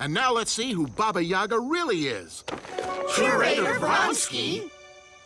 And now let's see who Baba Yaga really is. Curator Vronsky?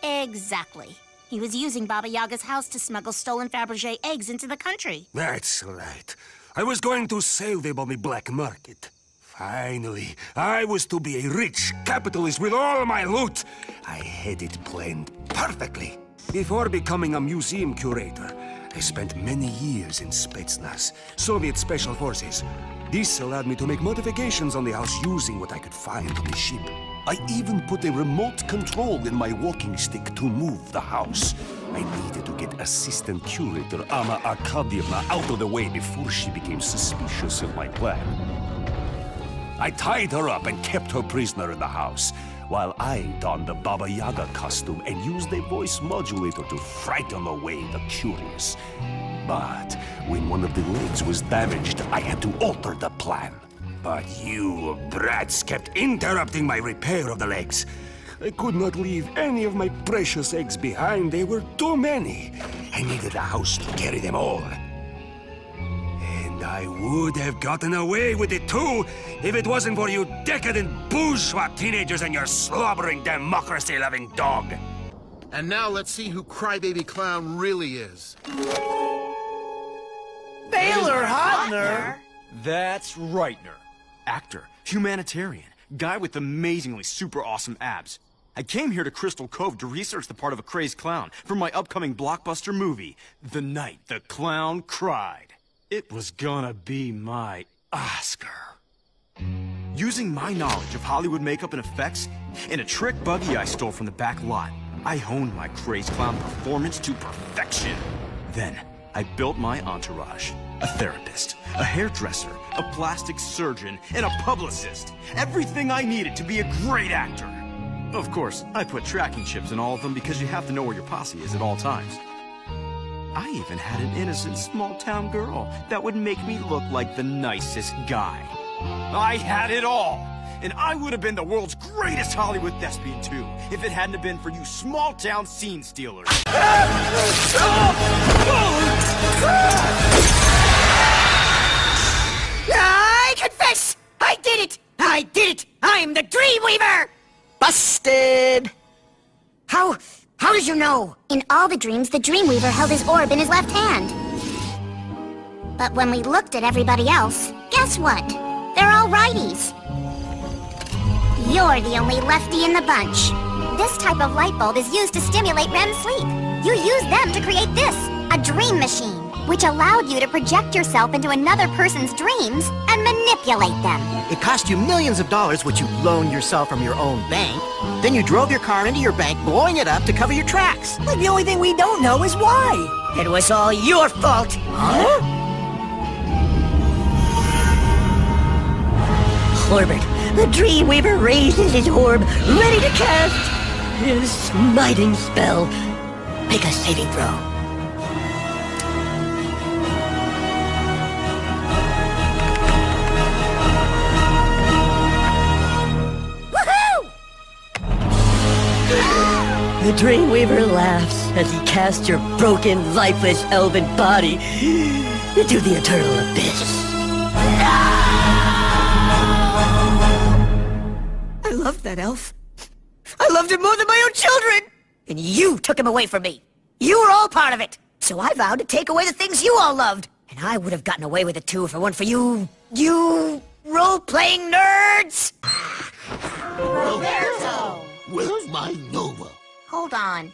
Exactly. He was using Baba Yaga's house to smuggle stolen Fabergé eggs into the country. That's right. I was going to sell them on the black market. Finally, I was to be a rich capitalist with all my loot. I had it planned perfectly. Before becoming a museum curator, I spent many years in Spetsnaz, Soviet Special Forces. This allowed me to make modifications on the house using what I could find on the ship. I even put a remote control in my walking stick to move the house. I needed to get assistant curator Anna Arkadievna out of the way before she became suspicious of my plan. I tied her up and kept her prisoner in the house, while I donned the Baba Yaga costume and used a voice modulator to frighten away the curious. But when one of the legs was damaged, I had to alter the plan. But you brats kept interrupting my repair of the legs. I could not leave any of my precious eggs behind. They were too many. I needed a house to carry them all. And I would have gotten away with it too if it wasn't for you decadent bourgeois teenagers and your slobbering democracy-loving dog. And now let's see who Crybaby Clown really is. Baylor Hotner! That's Reitner. Actor, humanitarian, guy with amazingly super awesome abs. I came here to Crystal Cove to research the part of a crazed clown for my upcoming blockbuster movie, The Night the Clown Cried. It was gonna be my Oscar. Using my knowledge of Hollywood makeup and effects, and a trick buggy I stole from the back lot, I honed my crazed clown performance to perfection. Then, I built my entourage. A therapist, a hairdresser, a plastic surgeon, and a publicist. Everything I needed to be a great actor. Of course, I put tracking chips in all of them because you have to know where your posse is at all times. I even had an innocent small-town girl that would make me look like the nicest guy. I had it all! And I would have been the world's greatest Hollywood thespian, too, if it hadn't been for you small-town scene stealers. I confess! I did it! I did it! I'm the Dreamweaver! Busted! How... how did you know? In all the dreams, the Dreamweaver held his orb in his left hand. But when we looked at everybody else, guess what? They're all righties. You're the only lefty in the bunch. This type of light bulb is used to stimulate REM sleep. You use them to create this, a dream machine, which allowed you to project yourself into another person's dreams and manipulate them. It cost you millions of dollars, which you loaned yourself from your own bank. Then you drove your car into your bank, blowing it up to cover your tracks. Like the only thing we don't know is why. It was all your fault. Huh? Orbit, the Dreamweaver raises his orb, ready to cast his smiting spell. Make a saving throw. The Dreamweaver laughs as he casts your broken, lifeless elven body into the eternal abyss. I loved that elf. I loved him more than my own children! And you took him away from me. You were all part of it. So I vowed to take away the things you all loved. And I would have gotten away with it too if it weren't for you... You... role-playing nerds! Roberto! Where's my Nova? Hold on.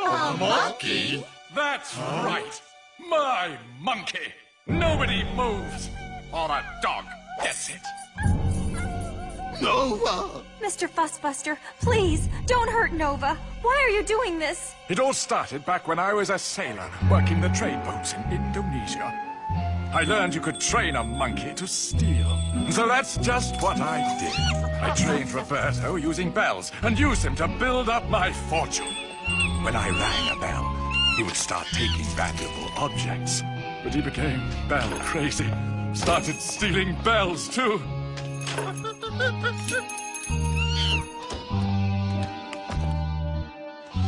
A monkey? That's right. My monkey. Nobody moves. Or a dog gets it. Nova! Mr. Fussbuster, please, don't hurt Nova. Why are you doing this? It all started back when I was a sailor working the trade boats in Indonesia. I learned you could train a monkey to steal. So that's just what I did. I trained Roberto using bells and used him to build up my fortune. When I rang a bell, he would start taking valuable objects. But he became bell crazy. Started stealing bells, too.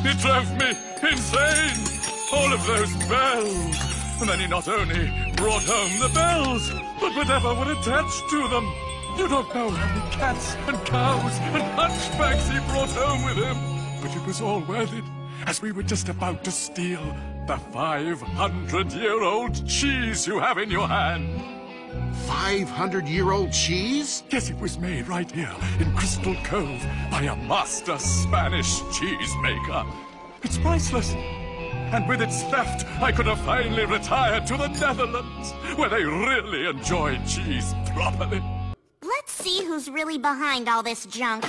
It drove me insane! all of those bells. And then he not only brought home the bells, but whatever were attached to them. You don't know how many cats and cows and hunchbacks he brought home with him. But it was all worth it, as we were just about to steal the 500-year-old cheese you have in your hand. 500-year-old cheese? Yes, it was made right here in Crystal Cove by a master Spanish cheesemaker. It's priceless. And with its theft, I could have finally retired to the Netherlands, where they really enjoy cheese properly. Let's see who's really behind all this junk.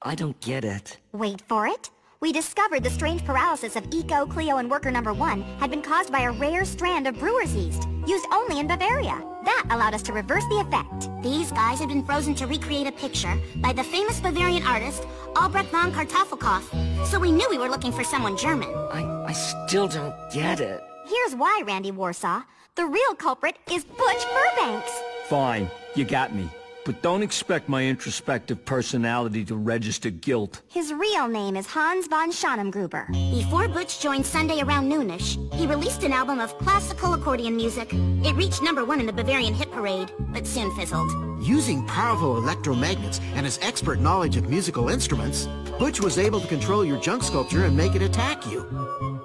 I don't get it. Wait for it. We discovered the strange paralysis of Eco, Cleo, and Worker Number 1 had been caused by a rare strand of brewer's yeast, used only in Bavaria. That allowed us to reverse the effect. These guys had been frozen to recreate a picture by the famous Bavarian artist Albrecht von Kartoffelkopf, so we knew we were looking for someone German. I, I still don't get it. Here's why, Randy Warsaw. The real culprit is Butch Burbanks. Fine, you got me. But don't expect my introspective personality to register guilt. His real name is Hans von Schonengruber. Before Butch joined Sunday around noonish, he released an album of classical accordion music. It reached number one in the Bavarian hit parade, but soon fizzled. Using powerful electromagnets and his expert knowledge of musical instruments, Butch was able to control your junk sculpture and make it attack you.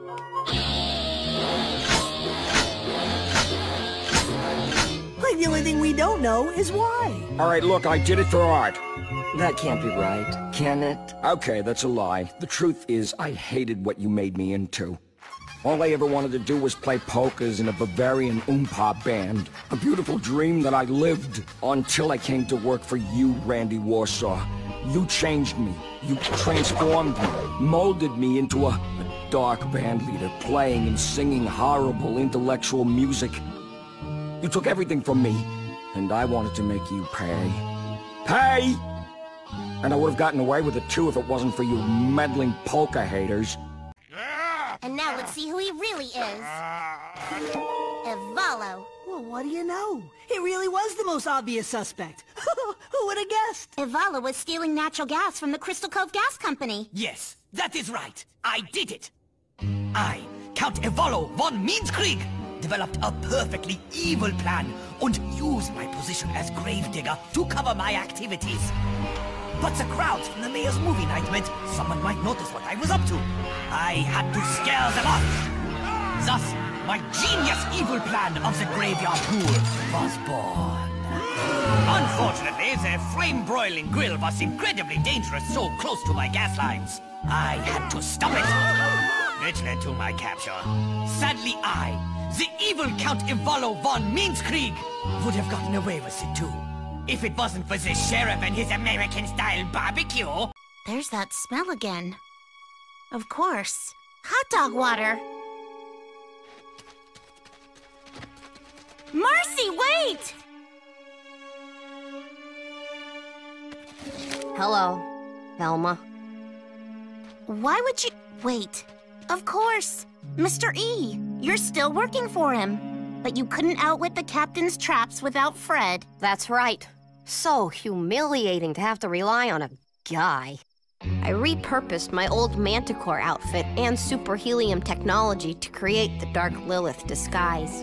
Like the only thing we don't know is why. All right, look, I did it for art. That can't be right, can it? Okay, that's a lie. The truth is, I hated what you made me into. All I ever wanted to do was play polkas in a Bavarian oompa band. A beautiful dream that I lived until I came to work for you, Randy Warsaw. You changed me. You transformed me, molded me into a, a dark band leader, playing and singing horrible intellectual music. You took everything from me, and I wanted to make you pay. Pay! And I would have gotten away with it too if it wasn't for you meddling polka haters. And now let's see who he really is. Ivalo. Well, what do you know? He really was the most obvious suspect. who would have guessed? Ivalo was stealing natural gas from the Crystal Cove Gas Company. Yes, that is right. I did it. I, Count Ivalo von Minskrieg, developed a perfectly evil plan and used my position as gravedigger to cover my activities. But the crowds from the mayor's movie night meant someone might notice what I was up to. I had to scare them off. Thus, my genius evil plan of the graveyard ghoul was born. Unfortunately, the flame-broiling grill was incredibly dangerous so close to my gas lines. I had to stop it, which led to my capture. Sadly, I, the evil Count Ivalo von Minskrieg, would have gotten away with it too. If it wasn't for the sheriff and his American-style barbecue. There's that smell again. Of course. Hot dog water. Marcy, wait! Hello, Velma. Why would you... Wait. Of course. Mr. E, you're still working for him. But you couldn't outwit the captain's traps without Fred. That's right. So humiliating to have to rely on a guy. I repurposed my old Manticore outfit and super helium technology to create the Dark Lilith disguise.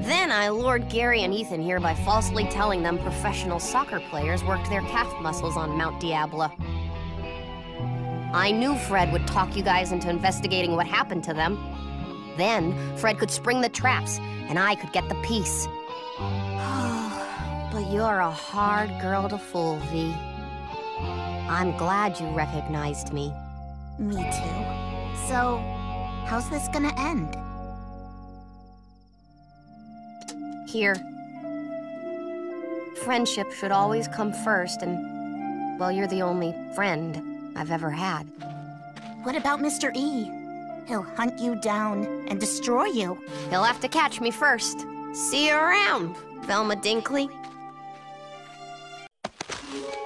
Then I lured Gary and Ethan here by falsely telling them professional soccer players worked their calf muscles on Mount Diablo. I knew Fred would talk you guys into investigating what happened to them. Then, Fred could spring the traps, and I could get the piece. but you're a hard girl to fool, V. I'm glad you recognized me. Me too. So, how's this gonna end? Here. Friendship should always come first, and, well, you're the only friend I've ever had. What about Mr. E? He'll hunt you down and destroy you. He'll have to catch me first. See you around, Velma Dinkley.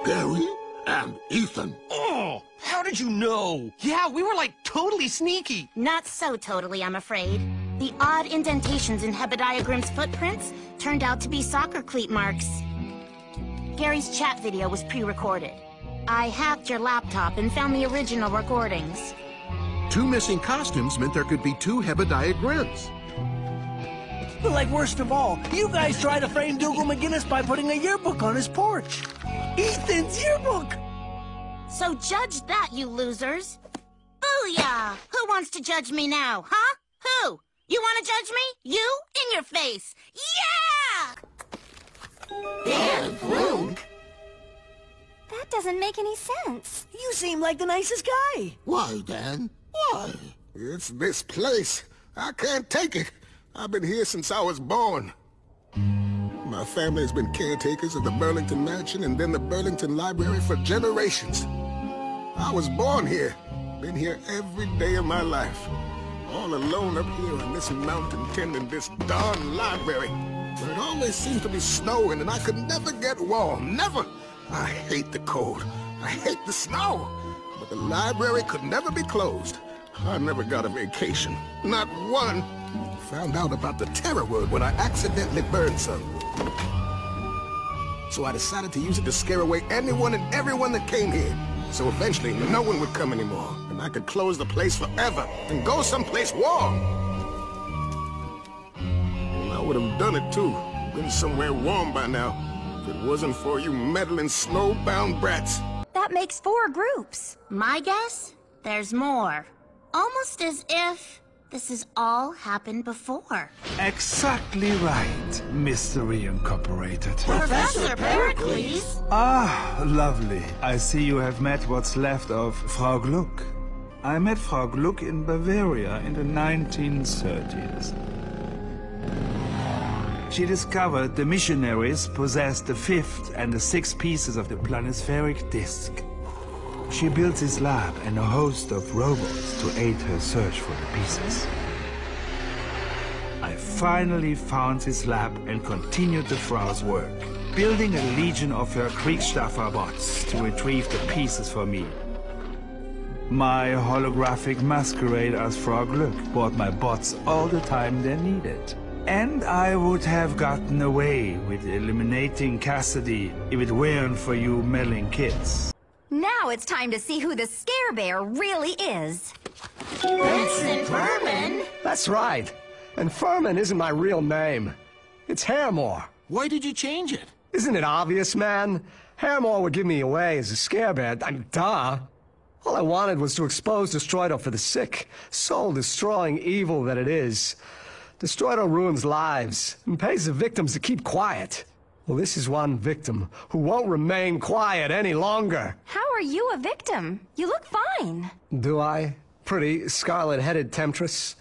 Gary and Ethan. Oh, how did you know? Yeah, we were like totally sneaky. Not so totally, I'm afraid. The odd indentations in Hebediah Grim's footprints turned out to be soccer cleat marks. Gary's chat video was pre-recorded. I hacked your laptop and found the original recordings. Two missing costumes meant there could be two Hebediah Grims. But like worst of all, you guys tried to frame Dougal McGinnis by putting a yearbook on his porch. Ethan's yearbook! So judge that, you losers. Booyah! Who wants to judge me now, huh? Who? You want to judge me? You? In your face! Yeah! Dan rude. That doesn't make any sense. You seem like the nicest guy. Why, Dan? Why? It's this place. I can't take it. I've been here since I was born. My family has been caretakers of the Burlington Mansion and then the Burlington Library for generations. I was born here. Been here every day of my life. All alone up here on this mountain tending this darn library. Where it always seems to be snowing and I could never get warm. Never! I hate the cold. I hate the snow. The library could never be closed. I never got a vacation. Not one. Found out about the terror word when I accidentally burned some. So I decided to use it to scare away anyone and everyone that came here. So eventually, no one would come anymore, and I could close the place forever and go someplace warm. And I would have done it too, been somewhere warm by now, if it wasn't for you meddling snowbound brats. That makes four groups. My guess? There's more. Almost as if this has all happened before. Exactly right, Mystery Incorporated. Professor Pericles! Ah, lovely. I see you have met what's left of Frau Gluck. I met Frau Gluck in Bavaria in the 1930s. She discovered the missionaries possessed the fifth and the sixth pieces of the planispheric disk. She built this lab and a host of robots to aid her search for the pieces. I finally found this lab and continued the Frau's work, building a legion of her Kriegsstaffer bots to retrieve the pieces for me. My holographic masquerade as Frau Gluck bought my bots all the time they needed. And I would have gotten away with eliminating Cassidy if it weren't for you meddling kids. Now it's time to see who the Scare Bear really is. Vincent Furman? That's right. And Furman isn't my real name. It's Haremore. Why did you change it? Isn't it obvious, man? Haremore would give me away as a scare bear. I mean, duh. All I wanted was to expose Destroido for the sick, soul-destroying evil that it is. Destroido ruins lives and pays the victims to keep quiet. Well, this is one victim who won't remain quiet any longer. How are you a victim? You look fine. Do I? Pretty scarlet-headed temptress?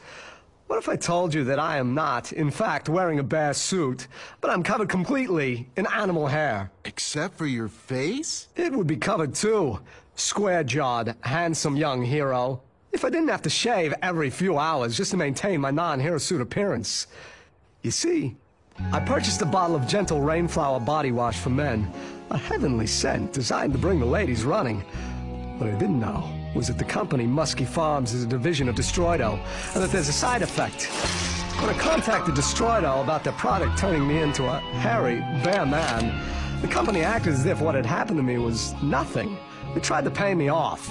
What if I told you that I am not, in fact, wearing a bear suit, but I'm covered completely in animal hair? Except for your face? It would be covered too. Square-jawed, handsome young hero. If I didn't have to shave every few hours just to maintain my non-hero suit appearance. You see, I purchased a bottle of Gentle Rainflower body wash for men. A heavenly scent designed to bring the ladies running. What I didn't know was that the company Muskie Farms is a division of Destroido, and that there's a side effect. When I contacted Destroido about their product turning me into a hairy, bear man, the company acted as if what had happened to me was nothing. They tried to pay me off.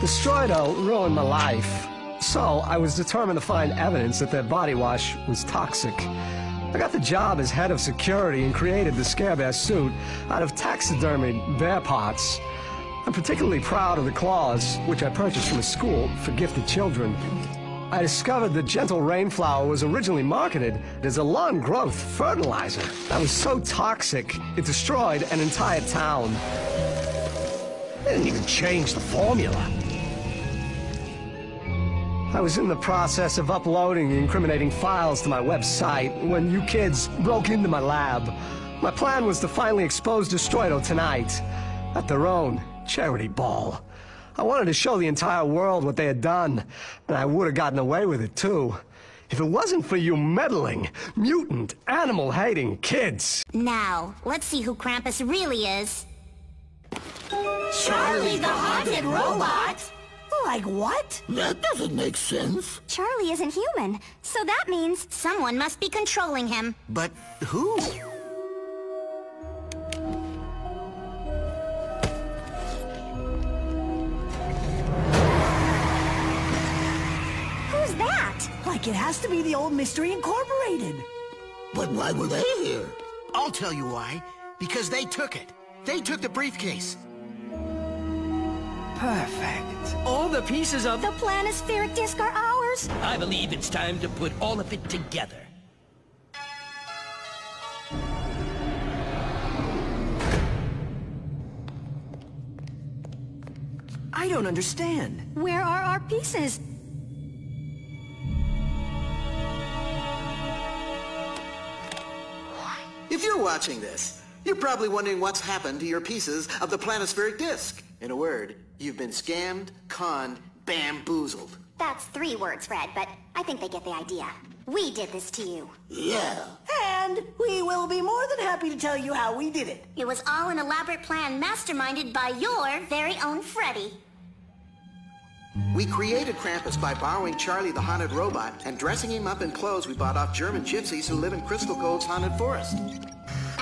Destroido ruined my life, so I was determined to find evidence that their body wash was toxic. I got the job as head of security and created the Scare Bear suit out of taxidermied bear parts. I'm particularly proud of the claws, which I purchased from a school for gifted children. I discovered that Gentle Rainflower was originally marketed as a lawn growth fertilizer that was so toxic it destroyed an entire town. They didn't even change the formula. I was in the process of uploading the incriminating files to my website when you kids broke into my lab. My plan was to finally expose Destroido tonight at their own charity ball. I wanted to show the entire world what they had done, and I would have gotten away with it too. If it wasn't for you meddling, mutant, animal-hating kids. Now, let's see who Krampus really is. Charlie the Haunted Robot? Like what? That doesn't make sense. Charlie isn't human, so that means someone must be controlling him. But who? Who's that? Like it has to be the old Mystery Incorporated. But why were they here? I'll tell you why. Because they took it. They took the briefcase. Perfect. All the pieces of... The planispheric disc are ours? I believe it's time to put all of it together. I don't understand. Where are our pieces? If you're watching this, you're probably wondering what's happened to your pieces of the planispheric disc. In a word, you've been scammed, conned, bamboozled. That's three words, Fred, but I think they get the idea. We did this to you. Yeah. And we will be more than happy to tell you how we did it. It was all an elaborate plan masterminded by your very own Freddy. We created Krampus by borrowing Charlie the Haunted Robot and dressing him up in clothes we bought off German gypsies who live in Crystal Cove's haunted forest.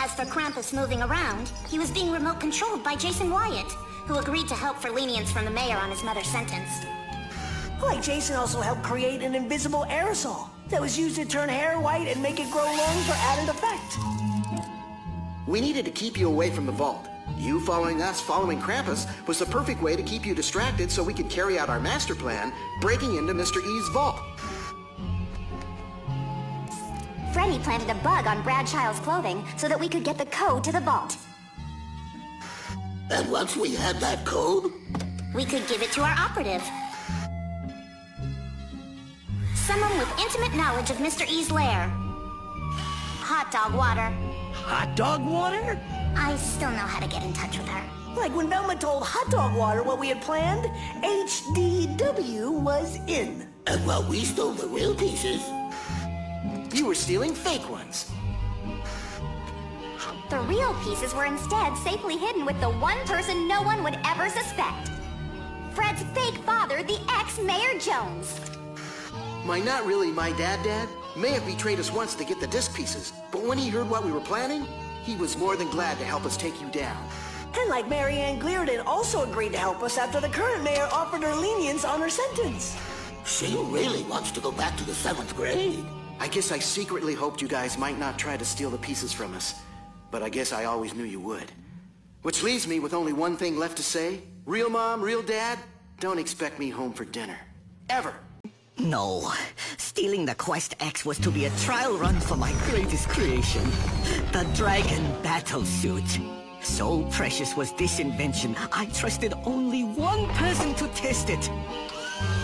As for Krampus moving around, he was being remote controlled by Jason Wyatt, who agreed to help for lenience from the mayor on his mother's sentence. Like Jason also helped create an invisible aerosol that was used to turn hair white and make it grow long for added effect. We needed to keep you away from the vault. You following us, following Krampus, was the perfect way to keep you distracted so we could carry out our master plan, breaking into Mr. E's vault. Freddy planted a bug on Brad Chiles' clothing so that we could get the code to the vault. And once we had that code, We could give it to our operative. Someone with intimate knowledge of Mr. E's lair. Hot dog water. Hot dog water? I still know how to get in touch with her. Like when Velma told Hot Dog Water what we had planned, HDW was in. and while we stole the real pieces, You were stealing fake ones. The real pieces were instead safely hidden with the one person no one would ever suspect. Fred's fake father, the ex-Mayor Jones. My not really my dad dad may have betrayed us once to get the disc pieces, but when he heard what we were planning, he was more than glad to help us take you down. And like Marianne Clearden also agreed to help us after the current mayor offered her lenience on her sentence. she really wants to go back to the seventh grade. I guess I secretly hoped you guys might not try to steal the pieces from us, but I guess I always knew you would. Which leaves me with only one thing left to say. Real mom, real dad, don't expect me home for dinner. Ever. No. Stealing the Quest X was to be a trial run for my greatest creation. The Dragon Battle Suit. So precious was this invention, I trusted only one person to test it.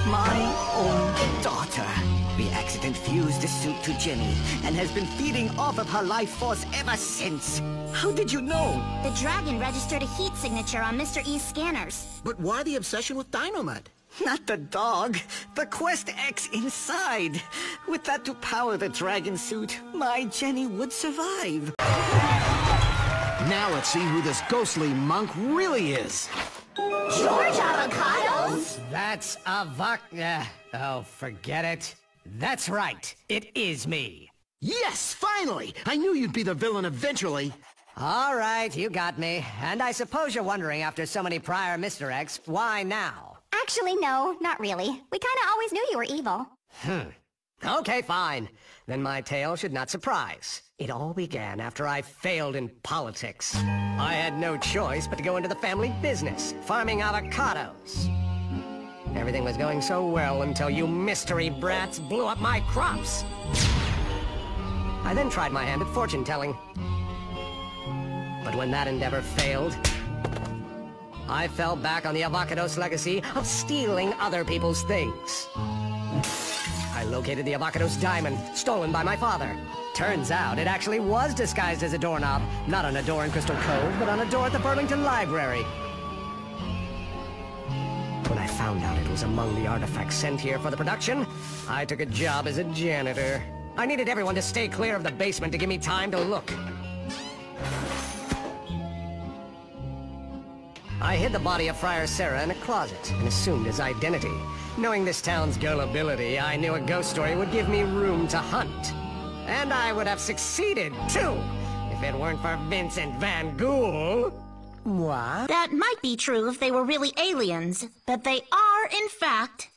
My own daughter. The accident fused the suit to Jenny and has been feeding off of her life force ever since. How did you know? The dragon registered a heat signature on Mr. E's scanners. But why the obsession with Dynamite? Not the dog, the Quest X inside. With that to power the dragon suit, my Jenny would survive. Now let's see who this ghostly monk really is. George Avocados? That's Avoc... Uh, oh, forget it. That's right. It is me. Yes, finally! I knew you'd be the villain eventually. All right, you got me. And I suppose you're wondering, after so many prior Mr. X, why now? Actually, no, not really. We kinda always knew you were evil. Hmm. Okay, fine. Then my tale should not surprise. It all began after I failed in politics. I had no choice but to go into the family business, farming avocados. Everything was going so well until you mystery brats blew up my crops. I then tried my hand at fortune telling. But when that endeavor failed, I fell back on the Avocados legacy of stealing other people's things. I located the Avocados diamond, stolen by my father. Turns out it actually was disguised as a doorknob, not on a door in Crystal Cove, but on a door at the Burlington Library. When I found out it was among the artifacts sent here for the production, I took a job as a janitor. I needed everyone to stay clear of the basement to give me time to look. I hid the body of Friar Serra in a closet and assumed his identity. Knowing this town's gullibility, I knew a ghost story would give me room to hunt. And I would have succeeded, too, if it weren't for Vincent Van Ghoul. What? That might be true if they were really aliens, but they are, in fact,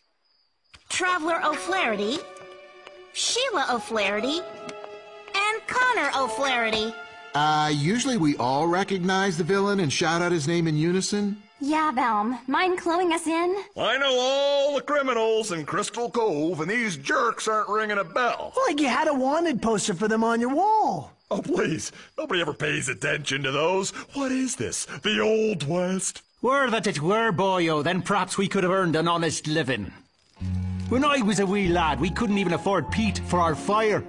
Traveler O'Flaherty, Sheila O'Flaherty, and Connor O'Flaherty. Uh, usually we all recognize the villain and shout out his name in unison. Yeah, Velm. Mind cluing us in? I know all the criminals in Crystal Cove, and these jerks aren't ringing a bell. Like you had a wanted poster for them on your wall. Oh, please. Nobody ever pays attention to those. What is this? The Old West? Were that it were, boyo, oh, then perhaps we could have earned an honest living. When I was a wee lad, we couldn't even afford peat for our fire.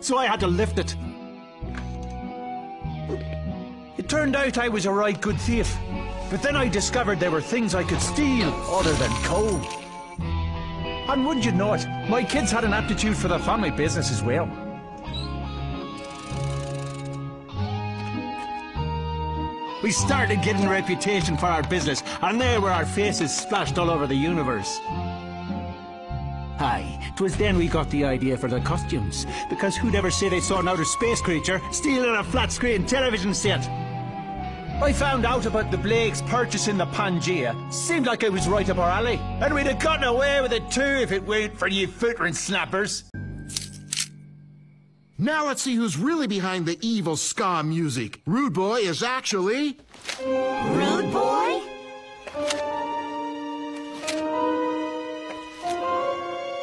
So I had to lift it. It turned out I was a right good thief. But then I discovered there were things I could steal other than coal. And wouldn't you know it, my kids had an aptitude for the family business as well. We started getting a reputation for our business, and there were our faces splashed all over the universe. Aye, 'twas then we got the idea for the costumes, because who'd ever say they saw an outer space creature stealing a flat-screen television set? I found out about the Blakes purchasing the Pangea. Seemed like it was right up our alley. And we'd have gotten away with it too if it weren't for you footprint snappers. Now let's see who's really behind the evil ska music. Rude Boy is actually... Rude Boy?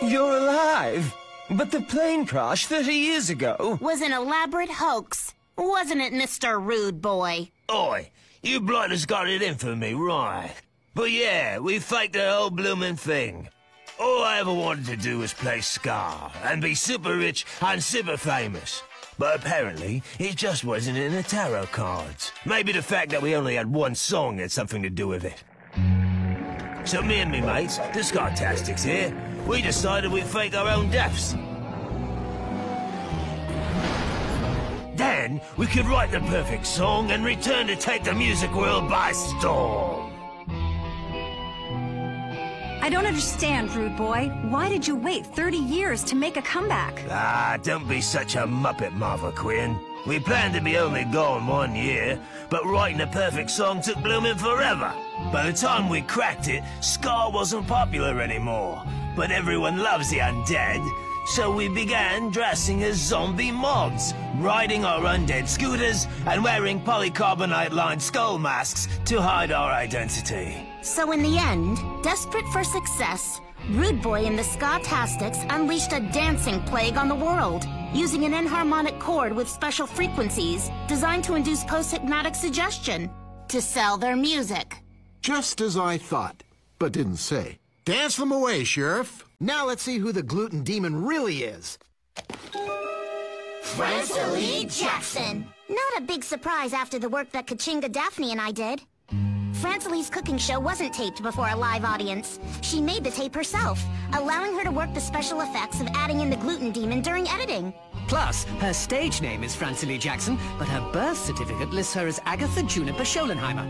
You're alive! But the plane crash 30 years ago... Was an elaborate hoax. Wasn't it, Mr. Rude Boy? Oi, you blighters got it in for me, right? But yeah, we faked the whole bloomin' thing. All I ever wanted to do was play ska and be super rich and super famous. But apparently, it just wasn't in the tarot cards. Maybe the fact that we only had one song had something to do with it. So me and me mates, the Ska-tastics here, we decided we'd fake our own deaths. Then, we could write the perfect song and return to take the music world by storm. I don't understand, Rude Boy. Why did you wait 30 years to make a comeback? Ah, don't be such a muppet, Martha Quinn. We planned to be only gone one year, but writing a perfect song took blooming forever. By the time we cracked it, Ska wasn't popular anymore. But everyone loves the undead, so we began dressing as zombie mods, riding our undead scooters and wearing polycarbonate-lined skull masks to hide our identity. So in the end, desperate for success, Rude Boy and the Ska-tastics unleashed a dancing plague on the world, using an enharmonic chord with special frequencies designed to induce post-hypnotic suggestion to sell their music. Just as I thought, but didn't say. Dance them away, Sheriff. Now let's see who the gluten demon really is. Francie Jackson. Not a big surprise after the work that Kachinga Daphne and I did. Francilee's cooking show wasn't taped before a live audience. She made the tape herself, allowing her to work the special effects of adding in the gluten demon during editing. Plus, her stage name is Francie Jackson, but her birth certificate lists her as Agatha Juniper Scholenheimer.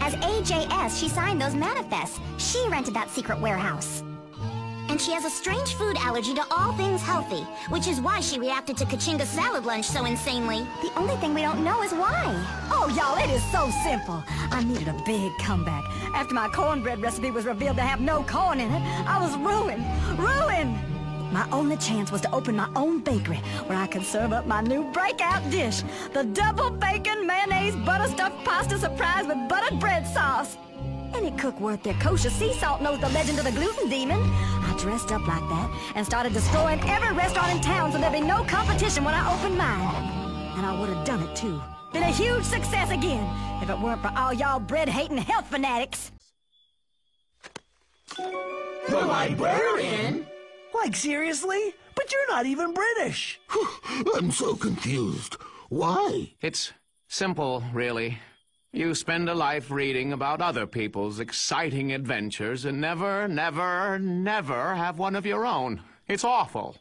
As AJS, she signed those manifests. She rented that secret warehouse. And she has a strange food allergy to all things healthy, which is why she reacted to Kachinga's salad lunch so insanely. The only thing we don't know is why. Oh, y'all, it is so simple. I needed a big comeback. After my cornbread recipe was revealed to have no corn in it, I was ruined. Ruined! My only chance was to open my own bakery, where I could serve up my new breakout dish, the double bacon mayonnaise butter stuffed pasta surprise with buttered bread sauce. Any cook worth their kosher sea salt knows the legend of the gluten demon. I dressed up like that and started destroying every restaurant in town so there'd be no competition when I opened mine. And I would have done it too. Been a huge success again, if it weren't for all y'all bread-hating health fanatics. The librarian? Like, seriously? But you're not even British. I'm so confused. Why? It's simple, really. You spend a life reading about other people's exciting adventures and never, never, never have one of your own. It's awful.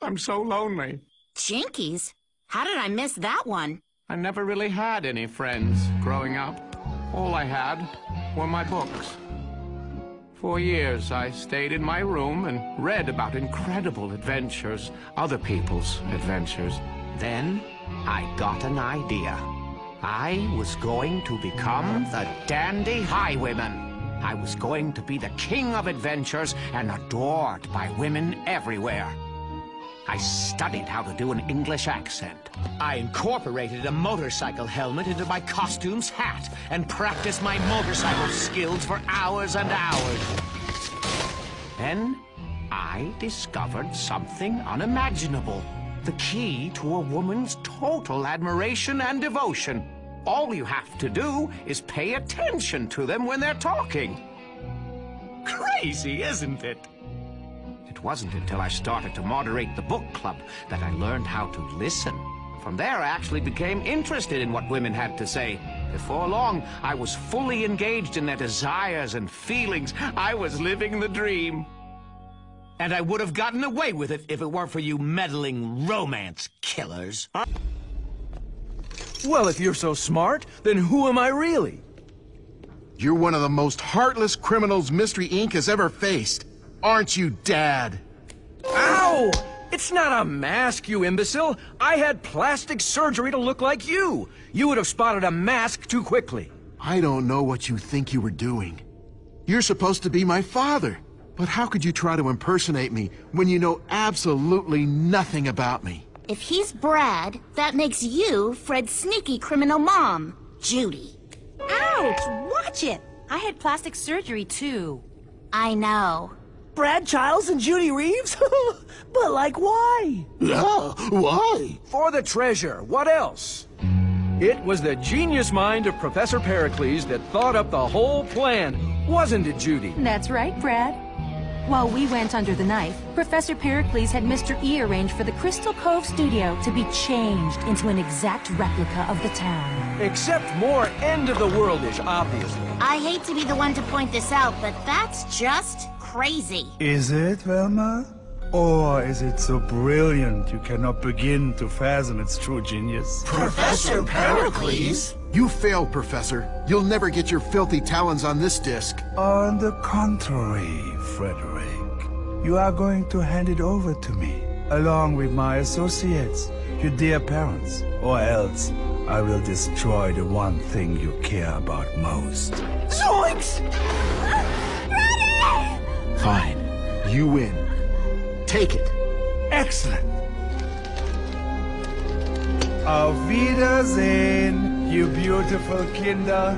I'm so lonely. Jinkies? How did I miss that one? I never really had any friends growing up. All I had were my books. For years, I stayed in my room and read about incredible adventures, other people's adventures. Then, I got an idea. I was going to become the Dandy Highwayman. I was going to be the king of adventures and adored by women everywhere. I studied how to do an English accent. I incorporated a motorcycle helmet into my costume's hat and practiced my motorcycle skills for hours and hours. Then I discovered something unimaginable. The key to a woman's total admiration and devotion. All you have to do is pay attention to them when they're talking. Crazy, isn't it? It wasn't until I started to moderate the book club that I learned how to listen. From there, I actually became interested in what women had to say. Before long, I was fully engaged in their desires and feelings. I was living the dream. And I would have gotten away with it if it weren't for you meddling romance killers. Well, if you're so smart, then who am I really? You're one of the most heartless criminals Mystery Inc. has ever faced. Aren't you, Dad? Ow! It's not a mask, you imbecile. I had plastic surgery to look like you. You would have spotted a mask too quickly. I don't know what you think you were doing. You're supposed to be my father. But how could you try to impersonate me when you know absolutely nothing about me? If he's Brad, that makes you Fred's sneaky criminal mom, Judy. Ouch! Watch it! I had plastic surgery too. I know. Brad Chiles and Judy Reeves? but like why? Yeah, oh, why? For the treasure. What else? It was the genius mind of Professor Pericles that thought up the whole plan, wasn't it, Judy? That's right, Brad. While we went under the knife, Professor Pericles had Mr. E arrange for the Crystal Cove studio to be changed into an exact replica of the town. Except more end-of-the-worldish, obviously. I hate to be the one to point this out, but that's just crazy. Is it, Velma? Or is it so brilliant you cannot begin to fathom its true genius? Professor Pericles? You failed, Professor. You'll never get your filthy talons on this disc. On the contrary, Frederick. You are going to hand it over to me, along with my associates, your dear parents, or else I will destroy the one thing you care about most. Zoinks! Fine. You win. Take it. Excellent. Auf Wiedersehen, you beautiful Kinder.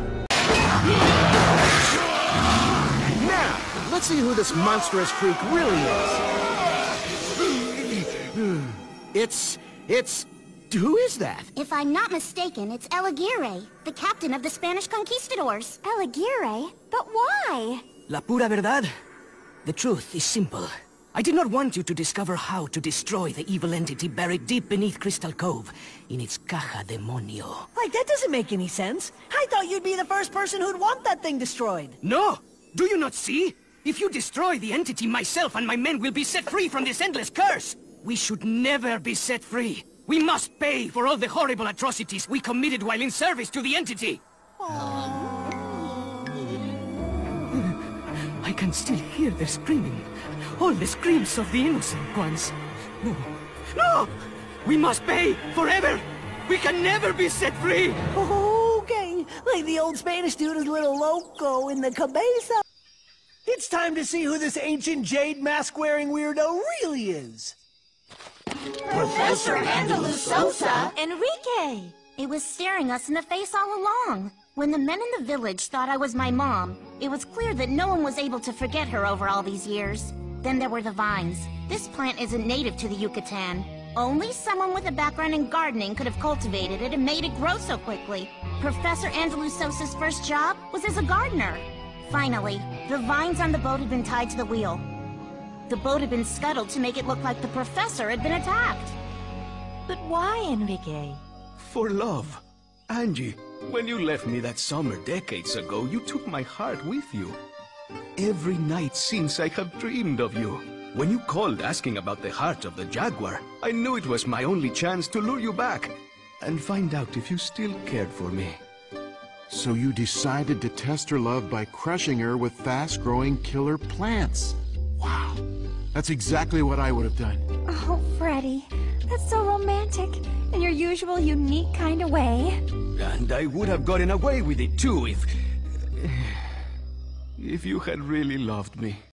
Now, let's see who this monstrous freak really is. It's... it's... Who is that? If I'm not mistaken, it's El Aguirre, the captain of the Spanish conquistadors. El Aguirre? But why? La pura verdad. The truth is simple. I did not want you to discover how to destroy the evil entity buried deep beneath Crystal Cove in its caja demonio. Like, that doesn't make any sense. I thought you'd be the first person who'd want that thing destroyed. No! Do you not see? If you destroy the entity, myself and my men will be set free from this endless curse! We should never be set free. We must pay for all the horrible atrocities we committed while in service to the entity! I can still hear their screaming. All the screams of the innocent ones. No. No! We must pay forever! We can never be set free! Okay, like the old Spanish dude is little loco in the cabeza. It's time to see who this ancient jade mask-wearing weirdo really is. Professor Andalus Sosa! Enrique! It was staring us in the face all along. When the men in the village thought I was my mom, it was clear that no one was able to forget her over all these years. Then there were the vines. This plant isn't native to the Yucatan. Only someone with a background in gardening could have cultivated it and made it grow so quickly. Professor Angelou Sosa's first job was as a gardener. Finally, the vines on the boat had been tied to the wheel. The boat had been scuttled to make it look like the professor had been attacked. But why, Enrique? For love. Angie, when you left me that summer decades ago, you took my heart with you. Every night since I have dreamed of you. When you called asking about the heart of the jaguar, I knew it was my only chance to lure you back and find out if you still cared for me. So you decided to test her love by crushing her with fast-growing killer plants. Wow. That's exactly what I would have done. Oh, Freddy, that's so romantic, in your usual unique kind of way. And I would have gotten away with it too if... If you had really loved me,